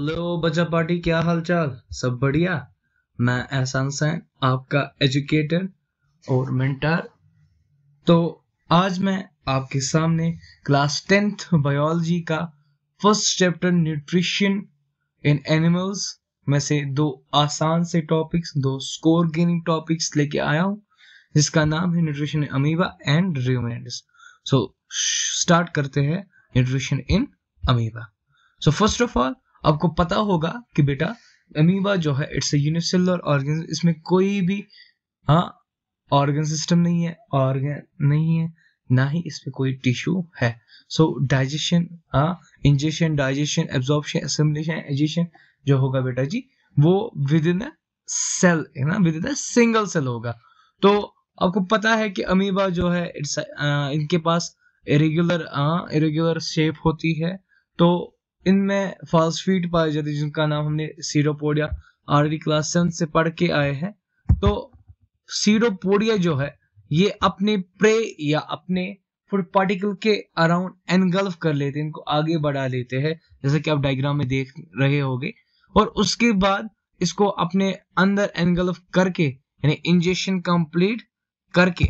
Hello बच्चा party, क्या हाल चाल सब बढ़िया? मैं एहसान सैन, आपका एजुकेटर और मेंटर। तो आज मैं आपके सामने क्लास टेंथ बायोलॉजी का first chapter, nutrition in animals में से दो आसान से टॉपिक्स, दो स्कोर गेनिंग टॉपिक्स लेके आया हूँ, जिसका नाम है nutrition amoeba and ruminants so start करते हैं, nutrition in amoeba. So first of all आपको पता होगा कि बेटा अमीबा जो है इट्स यूनिसेलुलर ऑर्गन इसमें कोई भी हाँ ऑर्गन सिस्टम नहीं है ऑर्गन नहीं है, ना ही इसमें कोई टिश्यू है। सो डाइजेशन हाँ ingestion digestion absorption assimilation egestion जो होगा बेटा जी, वो विद इन अ सेल है ना विद इन सिंगल सेल होगा। तो आपको पता है कि अमीबा जो है इट्स इनके पास इरेगुलर इरेगुलर शेप होती है तो इनमें फॉस्फीट पाई जाती है, जिनका नाम हमने सीरोपोडिया ऑलरेडी क्लास सेवन से पढ़ के आए हैं। तो सीरोपोडिया जो है, ये अपने प्रे या अपने फ़ूड पार्टिकल के अराउंड एनगल्फ कर लेते हैं, इनको आगे बढ़ा लेते हैं, जैसे कि आप डायग्राम में देख रहे होगे। और उसके बाद इसको अपने अंदर एनगल्फ करके, यानी इंजेक्शन कंप्लीट करके,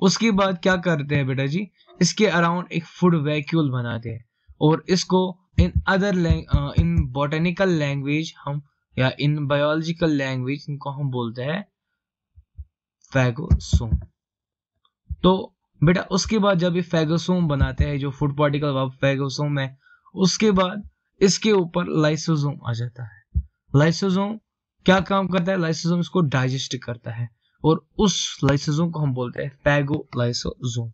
उसके बाद क्या करते हैं बेटा जी? इसके अराउंड एक फ़ूड वैक्यूल बनाते हैं। और इसको in other in botanical language हम, या इन बायोलॉजिकल लैंग्वेज इनको हम बोलते हैं फैगोसोम तो बेटा उसके बाद जब ये फैगोसोम बनाते हैं, जो फ़ूड पार्टिकल फैगोसोम है उसके बाद इसके ऊपर लाइसोसोम आ जाता है। लाइसोसोम क्या काम करता है? लाइसोसोम इसको डाइजेस्ट करता है। और उस लाइसोसोम को हम बोलते हैं फैगोलाइसोसोम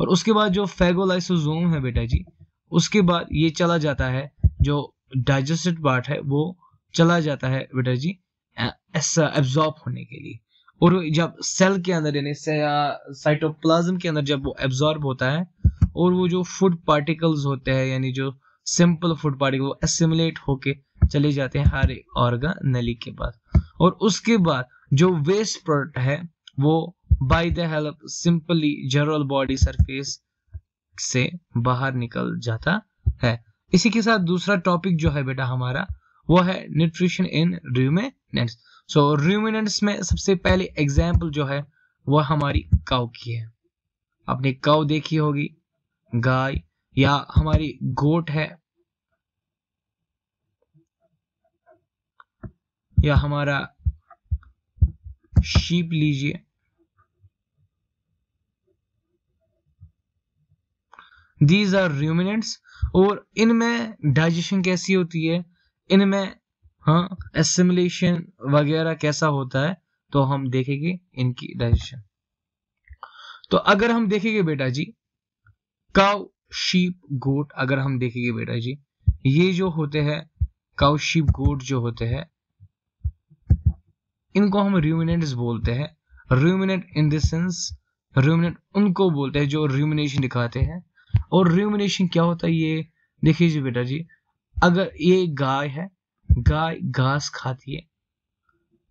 और उसके बाद जो फैगोलाइसोसोम है बेटा जी उसके बाद ये चला जाता है, जो डाइजेस्टेड पार्ट है, वो चला जाता है बेटा जी एब्जॉर्ब होने के लिए। और जब सेल के अंदर, यानी साइटोप्लाज्म के अंदर जब वो एब्जॉर्ब होता है, और वो जो फ़ूड पार्टिकल्स होते हैं, यानी जो सिंपल फ़ूड पार्टिकल वो एसिमुलेट होके चले जाते हैं हर ऑर्गन नली के पास। और उसके बाद जो वेस्ट प्रोडक्ट है, वो by the help simply general body surface से बाहर निकल जाता है। इसी के साथ दूसरा टॉपिक जो है बेटा हमारा, वो है nutrition in ruminants so ruminants में सबसे पहले एग्ज़ाम्पल जो है वह हमारी काउ की है। आपने काउ देखी होगी, गाय, या हमारी गोट है, या हमारा शीप लीजिए। दीज आर रूमिनेंट्स और इनमें डाइजेशन कैसी होती है? इनमें हाँ एसिमुलेशन वगैरह कैसा होता है? तो हम देखेंगे इनकी डाइजेशन तो अगर हम देखेंगे बेटा जी काउ शीप गोट अगर हम देखेंगे बेटा जी, ये जो होते हैं काउ शीप गोट जो होते हैं, इनको हम रूमिनेंट्स बोलते हैं। रूमिनेंट इन देंस रूमिनेंट उनको बोलते हैं जो रूमिनेशन दिखाते हैं। और रिमिनेशन क्या होता है ये? देखिए जी बेटा जी, अगर ये गाय है, गाय घास खाती है।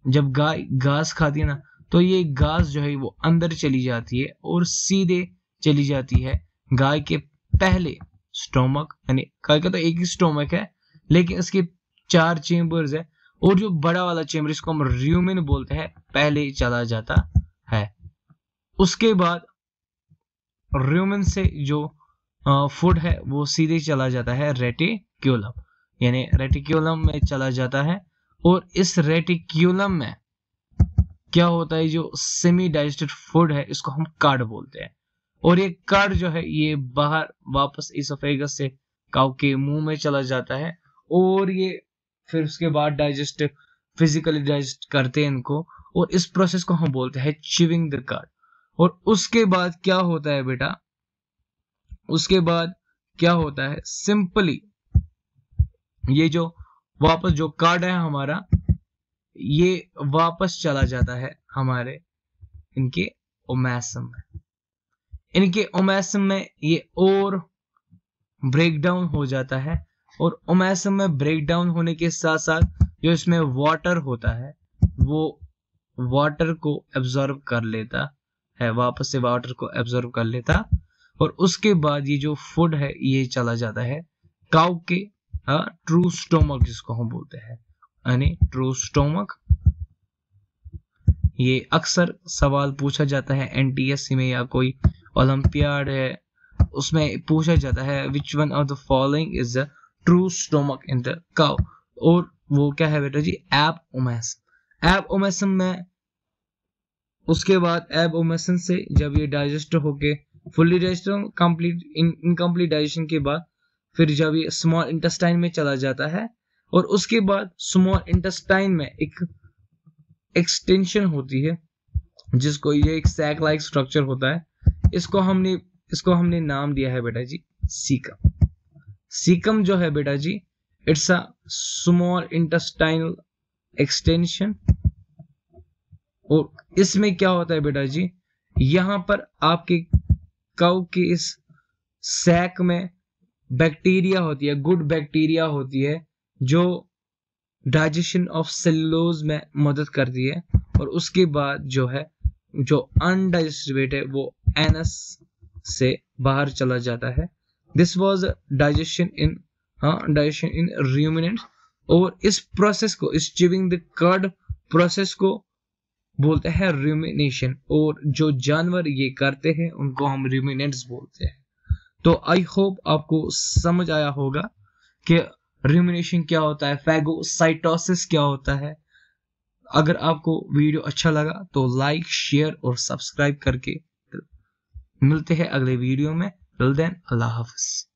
जब गाय घास खाती है ना तो ये घास जो है वो अंदर चली जाती है और सीधे चली जाती है गाय के पहले स्टोमक यानी गाय का तो एक ही स्टोमक है, लेकिन इसके चार चेम्बर्स है और जो बड़ा वाला चेम्बर इसको हम र्यूमिन बोलते हैं, पहले चला जाता है। उसके बाद र्यूमिन से जो फ़ूड है, वो सीधे चला जाता है रेटिक्यूलम यानी रेटिक्यूलम में चला जाता है और इस रेटिक्यूलम में क्या होता है, जो सेमी डाइजेस्टेड फ़ूड है, इसको हम कार्ड बोलते हैं। और ये कार्ड जो है, ये बाहर वापस इसोफेगस से काउ के मुँह में चला जाता है और ये फिर उसके बाद डाइजेस्ट फिजिकली डाइजेस्ट करते हैं इनको और इस प्रोसेस को हम बोलते हैं चिविंग द कार्ड और उसके बाद क्या होता है बेटा? उसके बाद क्या होता है? सिंपली ये जो वापस, जो कार्ड है हमारा, ये वापस चला जाता है हमारे, इनके ओमैसम में। इनके ओमैसम में ये और ब्रेकडाउन हो जाता है और ओमैसम में ब्रेकडाउन होने के साथ साथ जो इसमें वाटर होता है, वो वाटर को एब्जॉर्ब कर लेता है, वापस से वाटर को एब्जॉर्ब कर लेता और उसके बाद ये जो फ़ूड है, ये चला जाता है काउ के ट्रू स्टोमक जिसको हम बोलते हैं। यानी ट्रू स्टोमक ये अक्सर सवाल पूछा जाता है एनटीएससी में या कोई ओलंपियाड है, उसमें पूछा जाता है which one of the following is the true stomach in the cow और वो क्या है बेटा जी? एब ओमेस एब ओमेसन में उसके बाद एब ओमेसन से जब ये डाइजेस्ट होके fully digest complete incomplete digestion के बाद फिर जब ये स्मॉल इंटेस्टाइन में चला जाता है, और उसके बाद स्मॉल इंटेस्टाइन में एक एक्सटेंशन होती है, जिसको ये एक सैक लाइक स्ट्रक्चर होता है, इसको हमने इसको हमने नाम दिया है बेटा जी सीकम सीकम जो है बेटा जी it's a small intestinal extension और इसमें क्या होता है बेटा जी, यहाँ पर आपके कव के इस सैक में बैक्टीरिया होती है, गुड बैक्टीरिया होती है, जो डाइजेशन ऑफ़ सेलुलोज में मदद करती है और उसके बाद जो है, जो अनडाइजेस्टेड है, वो एनस से बाहर चला जाता है। दिस वाज डाइजेशन इन हाँ डाइजेशन इन रूमिनेंट और इस प्रोसेस को, इस चिविंग द कर्ड प्रोसेस को बोलते हैं रूमिनेशन और जो जानवर ये करते हैं, उनको हम रूमिनेंट्स बोलते हैं। तो आई होप आपको समझ आया होगा कि रिमिनेशन क्या होता है फैगोसाइटोसिस क्या होता है। अगर आपको वीडियो अच्छा लगा तो लाइक शेयर और सब्सक्राइब करके। मिलते हैं अगले वीडियो में। देन अल्लाह हाफिज़